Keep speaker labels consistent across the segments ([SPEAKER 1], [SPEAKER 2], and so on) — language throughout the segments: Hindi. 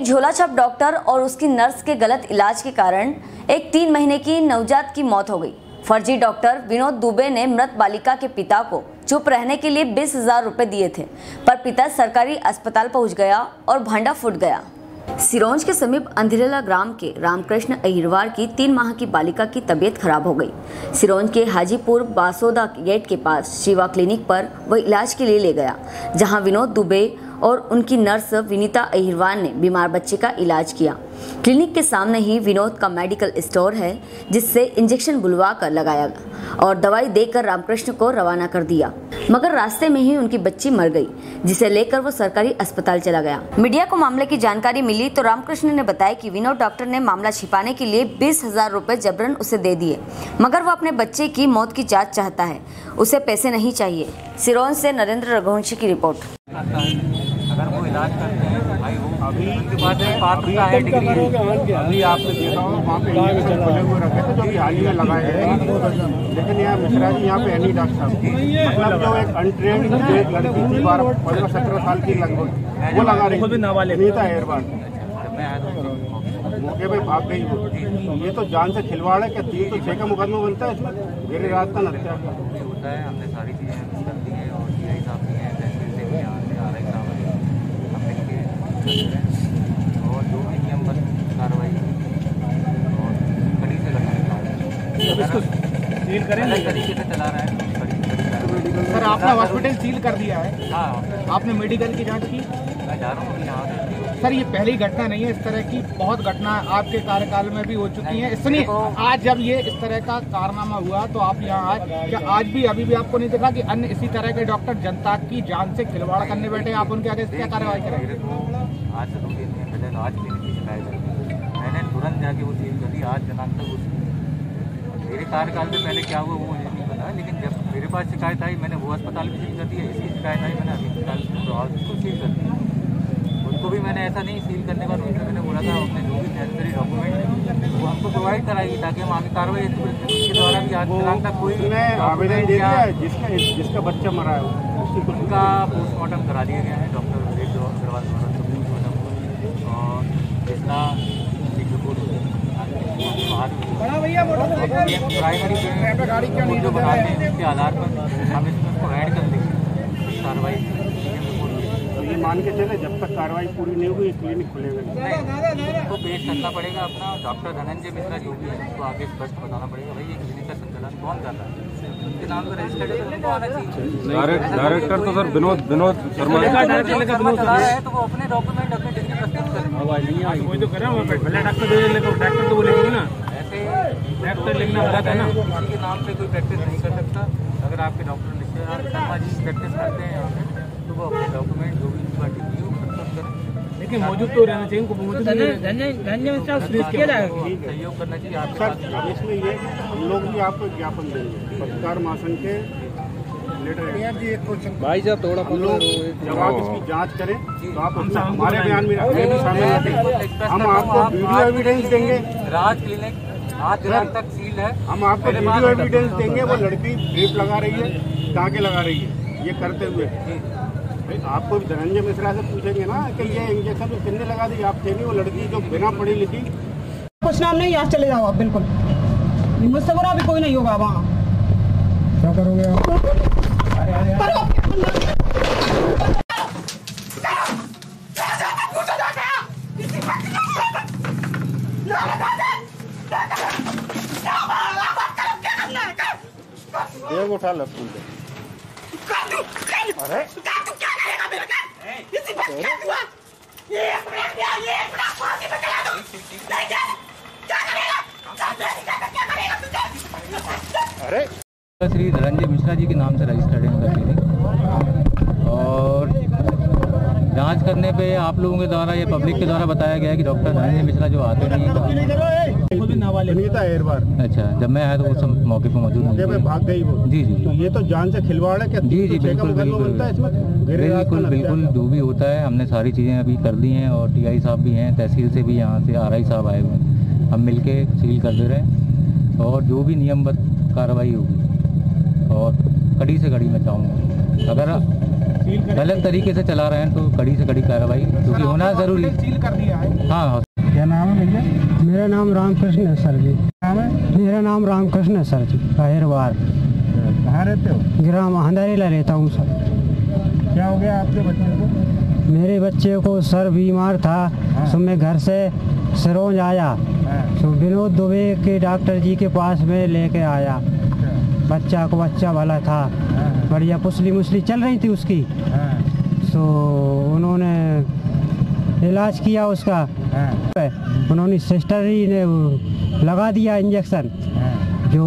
[SPEAKER 1] एक झोला छाप डॉक्टर और उसकी नर्स के गलत इलाज के कारण एक तीन महीने की नवजात की मौत हो गई। फर्जी डॉक्टर विनोद दुबे ने मृत बालिका के पिता को चुप रहने के लिए बीस हज़ार रुपए दिए थे, पर पिता सरकारी अस्पताल पहुँच गया और भांडा फूट गया। सिरोंज के समीप अंधेरेला ग्राम के रामकृष्ण अहिरवार की तीन माह की बालिका की तबीयत खराब हो गई। सिरोंज के हाजीपुर बासोदा गेट के पास शिवा क्लिनिक पर वह इलाज के लिए ले गया, जहाँ विनोद दुबे और उनकी नर्स विनीता अहिरवार ने बीमार बच्चे का इलाज किया। क्लिनिक के सामने ही विनोद का मेडिकल स्टोर है, जिससे इंजेक्शन बुलवा कर लगाया और दवाई देकर रामकृष्ण को रवाना कर दिया। मगर रास्ते में ही उनकी बच्ची मर गई, जिसे लेकर वो सरकारी अस्पताल चला गया। मीडिया को मामले की जानकारी मिली तो रामकृष्ण ने बताया कि विनोद डॉक्टर ने मामला छिपाने के लिए बीस हज़ार रूपए जबरन उसे दे दिए। मगर वो अपने बच्चे की मौत की जाँच चाहता है, उसे पैसे नहीं चाहिए। सिरोन से नरेंद्र रघुवंशी की रिपोर्ट।
[SPEAKER 2] अगर वो इलाज करते हैं तो भाई वो अभी उनके पास एक पात्रता है डिग्री।
[SPEAKER 3] अभी आपने देखा हो वहाँ पे इंजेक्शन खुले हुए रखे थे जो कि हाल ही में लगाए गए लेकिन यहाँ मिश्रा जी यहाँ पे एनी डॉक्टर साहब। मतलब जो एक अनट्रेंड एक लड़की थी बारह पंद्रह सत्रह साल की लगभग वो लगा रही थी। नीता
[SPEAKER 2] मैं
[SPEAKER 3] मौके पे भाग गई वो। ये तो जान से खिलवाड़ है क्या तीन तो छः का मुकदमा बनता है इसमें। देर रात का हत्या का
[SPEAKER 2] ये होता है हमने सारी चीज़ें कर दी हैं और डी आई साहब भी हैं तहसील से भी यहाँ से आर आई साहब हैं हम मिल के कर और जो भी नियमबद्ध कार्रवाई। और कड़ी से करना
[SPEAKER 4] सील करें
[SPEAKER 2] अलग तरीके से चला रहा है।
[SPEAKER 4] सर आपने हॉस्पिटल सील कर दिया है।
[SPEAKER 2] हाँ।
[SPEAKER 4] आपने मेडिकल की जाँच की?
[SPEAKER 2] मैं जा रहा हूँ अभी यहाँ
[SPEAKER 4] सर ये पहली घटना नहीं है इस तरह की। बहुत घटना आपके कार्यकाल में भी हो चुकी है। इसलिए आज जब ये इस तरह का कारनामा हुआ तो आप यहाँ आए क्या आज भी अभी भी आपको नहीं देखा कि अन्य इसी तरह के डॉक्टर जनता की जान से खिलवाड़ करने बैठे आप उनके आगे क्या कार्रवाई करेंगे
[SPEAKER 2] आज से दो तीन दिन पहले आज क्लिनिक की शिकायत है मैंने तुरंत जाके वो सील कर आज दिनांक तक उस मेरे कार्यकाल में पहले क्या हुआ वो मुझे नहीं पता लेकिन जब मेरे पास शिकायत आई मैंने वो अस्पताल भी सील कर दिया। इसकी शिकायत आई मैंने अभी अस्पताल तो आज उसको सील कर दिया। उनको भी मैंने ऐसा नहीं सील करने का उनको मैंने बोला था अपने जो भी नेसेसरी डॉक्यूमेंट वो हमको प्रोवाइड कराएगी ताकि हम आगे कार्रवाई इसके द्वारा भी आज दिनांक तक कोई
[SPEAKER 3] आवेदन जिसका जिसका बच्चा मरा है उसकी
[SPEAKER 2] पोस्टमार्टम करा दिया गया है डॉक्टर विवेक अग्रवाल द्वारा तो पोस्टमार्टम और जितना एक रिपोर्ट प्राइमरी जो बनाते हैं उसके आधार पर हम इसमें उसको ऐड कर देंगे। कार्रवाई
[SPEAKER 3] तो ये मान के चले जब तक कार्रवाई पूरी नहीं होगी क्लिनिक खुलेगा नहीं।
[SPEAKER 2] उनको पेश करना पड़ेगा अपना। डॉक्टर धनंजय मिश्रा जो भी है उसको आगे स्पष्ट बताना पड़ेगा भाई ये क्लिनिक का संचालन कौन कर रहा है? नाम रजिस्टर्ड है तो उनको आना चाहिए।
[SPEAKER 5] डायरेक्टर तो सर विनोद विनोद शर्मा।
[SPEAKER 2] चला रहा है तो वो अपने डॉक्यूमेंट अपनी डिग्री प्रस्तुत करें
[SPEAKER 4] वही तो करें डॉक्टर डॉक्टर तो बोलेंगे ना। डॉक्टर लिखना गलत है ना।
[SPEAKER 2] नाम से कोई प्रैक्टिस नहीं कर सकता। अगर आपके डॉक्टर निश्चय शर्मा जी प्रैक्टिस करते हैं यहाँ पे तो वो अपने डॉक्यूमेंट जो भी हो प्रस्तुत करें।
[SPEAKER 4] लेकिन मौजूद तो रहना चाहिए उनको
[SPEAKER 2] सहयोग करना चाहिए
[SPEAKER 3] इसमें ये हम लोग भी आपको ज्ञापन देंगे। पत्रकार महासंघ के
[SPEAKER 5] भाई साहब थोड़ा
[SPEAKER 3] हम लोग जब आप इसकी जाँच करें। तो आप हमारे बयान में हम आपको वीडियो एविडेंस देंगे।
[SPEAKER 2] राज क्लिनिक आज दिनांक तक सील है।
[SPEAKER 3] हम आपको वीडियो एविडेंस देंगे वो लड़की ड्रिप लगा रही है टाँके लगा रही है ये करते हुए। आपको धनंजय मिश्रा से पूछेंगे ना कि ये इंजेक्शन तो कितने लगा दी आप थे नहीं वो लड़की जो बिना पढ़ी लिखी
[SPEAKER 6] कुछ नाम नहीं यहाँ चले जाओ आप बिल्कुल। मुझसे बुरा भी कोई नहीं होगा वहाँ।
[SPEAKER 3] क्या करोगे आप? एक उठा लो फूल दे अरे। अरे।
[SPEAKER 2] श्री धनंजय मिश्रा जी के नाम से रजिस्टर्ड है उनका क्लिनिक। और जाँच करने पे आप लोगों के द्वारा या पब्लिक के द्वारा बताया गया है कि डॉक्टर धनंजय मिश्रा जो आते नहीं हैं
[SPEAKER 3] एयरबार
[SPEAKER 2] अच्छा जब मैं आया तो उस मौके पर मौजूद
[SPEAKER 3] मौके पे भाग गई वो।
[SPEAKER 2] जी जी
[SPEAKER 3] तो ये तो जान से खिलवाड़ है क्या
[SPEAKER 2] जी जी बिल्कुल बिल्कुल
[SPEAKER 3] है
[SPEAKER 2] बिल्कुल। बिल्कुल जो भी होता है हमने सारी चीज़ें अभी कर दी हैं और टीआई साहब भी हैं तहसील से भी यहाँ से आरआई साहब आए हुए हैं। हम मिलके सील कर दे रहे हैं और जो भी नियमबद्ध कार्रवाई होगी और कड़ी से कड़ी मैं चाहूँगा। अगर गलत तरीके से चला रहे हैं तो कड़ी से कड़ी कार्रवाई क्योंकि होना ज़रूरी है।
[SPEAKER 4] सील कर दिया है
[SPEAKER 2] हाँ।
[SPEAKER 3] क्या नाम है भैया?
[SPEAKER 6] मेरा नाम रामकृष्ण है सर जी।
[SPEAKER 3] नाम है?
[SPEAKER 6] मेरा नाम रामकृष्ण है सर जी अहिरवार
[SPEAKER 3] कहाँ रहते हो?
[SPEAKER 6] ग्राम हंदारीला रहता हूँ सर।
[SPEAKER 3] क्या हो गया आपके बच्चे को?
[SPEAKER 6] मेरे बच्चे को सर बीमार था तो मैं घर से सरोज आया। तो विनोद दुबे के डॉक्टर जी के पास में लेके आया।
[SPEAKER 3] अच्छा,
[SPEAKER 6] बच्चा को बच्चा भला था।
[SPEAKER 3] हाँ,
[SPEAKER 6] बढ़िया पुसली मुसली चल रही थी उसकी। तो उन्होंने इलाज किया उसका।
[SPEAKER 3] हाँ,
[SPEAKER 6] उन्होंने सिस्टर ही ने लगा दिया इंजेक्शन
[SPEAKER 3] हाँ,
[SPEAKER 6] जो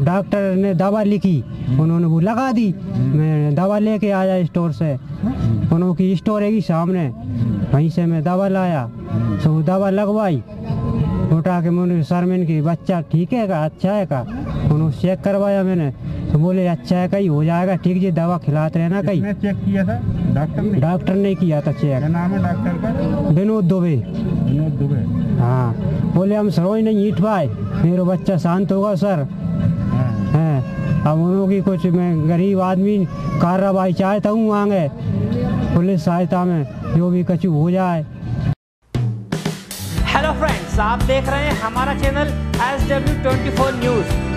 [SPEAKER 6] डॉक्टर ने दवा लिखी उन्होंने वो लगा दी। मैं दवा लेके आया स्टोर से। उन्होंने स्टोर है सामने। वहीं से मैं दवा लाया। तो वो दवा लगवाई। उठा के मैंने सर मैंने की बच्चा ठीक है का? अच्छा है का? उन्होंने चेक करवाया मैंने। तो बोले अच्छा है कहीं हो जाएगा ठीक जी दवा खिलाते रहना कहीं।
[SPEAKER 3] चेक किया था? डॉक्टर ने?
[SPEAKER 6] डॉक्टर ने किया था चेक
[SPEAKER 3] नाम है डॉक्टर का?
[SPEAKER 6] विनोद दुबे।
[SPEAKER 3] विनोद दुबे।
[SPEAKER 6] हाँ। बोले हम सरोज नहीं ईट पाए मेरा बच्चा शांत होगा सर।
[SPEAKER 3] हाँ,
[SPEAKER 6] हैं। अब उन्हों की कुछ मैं गरीब आदमी कार्रवाई चाहता हूँ मांगे पुलिस सहायता में जो भी कछु हो जाए।
[SPEAKER 7] हेलो फ्रेंड्स आप देख रहे हैं हमारा channel S W twenty four news